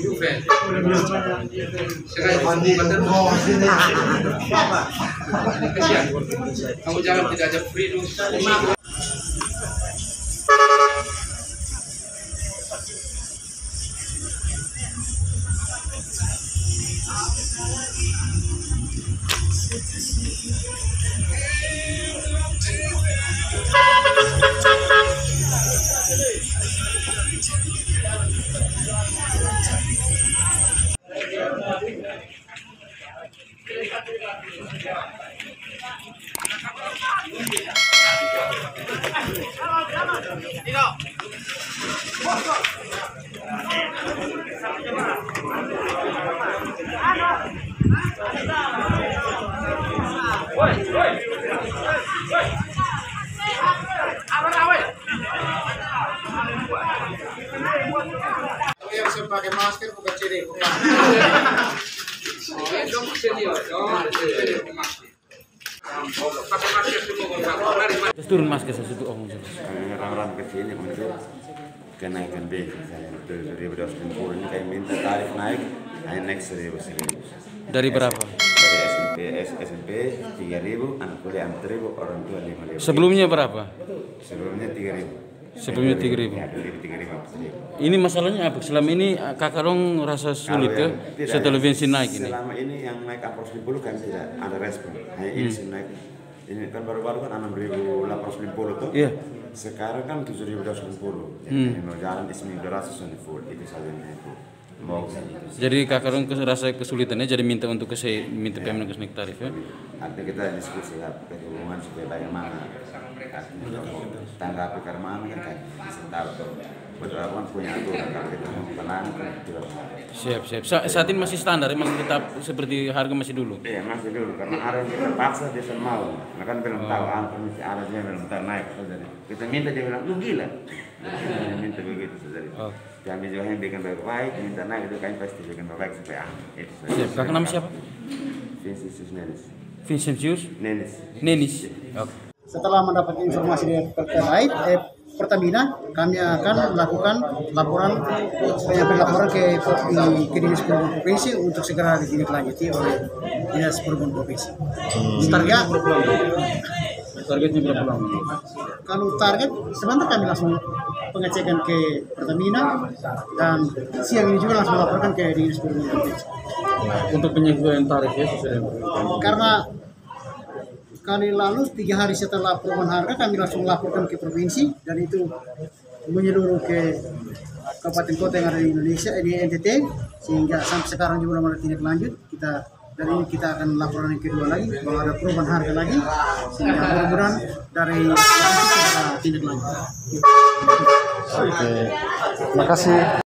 Juve. Kasihan. Kamu jangan tidak ada free dulu. yang pakai masker bukan ciri bukan. Dong senior, dong senior masker. Pakai masker semua orang. Terus turun mas ke situ om. orang-orang kecil yang untuk kenaikan BEP saya itu 2020 ini kayak minta tarif naik hanya naik seribu seribu Dari berapa? dari SMP SMP tiga ribu anak kuliah empat ribu orang tua lima ribu Sebelumnya berapa? sebelumnya tiga ribu Sebelumnya 3.000. ya dulu tiga ribu empat ribu Ini masalahnya apa? Selama ini kakak dong rasa sulit ya setelah bensin naik ini. selama ini yang naik apros 50 kan tidak ada respon hanya ini sih naik ini kan baru-baru kan enam ribu delapan tuh Iya. sekarang kan tujuh ribu dua jadi Hmm. mau jalan dua ratus full itu saja itu mau. Jadi kes- rasa kesulitannya jadi minta untuk ke minta ke naik tarif ya. Artinya kita diskusi ya hubungan supaya bagaimana tanggapi karena mana kan kan bisa tahu tuh betul kan punya aturan kalau kita mau tenang kan tidak Siap siap. Sa- saat ini masih standar masih tetap seperti harga masih dulu. Iya masih dulu karena ada yang kita paksa dia mau, nah, kan belum tahu apa mesti ada dia belum tahu naik saudari. Kita minta dia bilang lu gila, dia minta begitu saudari. Oh. Kami juga yang bikin baik-baik, minta naik itu kan pasti bikin baik supaya ah itu. Siap. Kakak nama siapa? Vinicius Nenis, Vincentius Nenis. Nenis. Oke. Setelah mendapat informasi dari terkait eh, Pertamina, kami akan melakukan laporan penyampaian laporan ke, ke Dinas Perhubungan Provinsi untuk segera ditindaklanjuti oleh Dinas Perhubungan Provinsi. Target Targetnya berapa lama? kalau target sebentar kami langsung pengecekan ke Pertamina dan siang ini juga langsung melaporkan ke Dinas Perhubungan Provinsi. Untuk penyesuaian tarif ya sesuai dengan Karena kali lalu tiga hari setelah perubahan harga kami langsung laporkan ke provinsi dan itu menyeluruh ke kabupaten kota yang ada di Indonesia di NTT sehingga sampai sekarang juga belum ada lanjut kita dan ini kita akan laporan yang kedua lagi kalau ada perubahan harga lagi sehingga mudah-mudahan dari tindak lanjut. Oke. Terima kasih.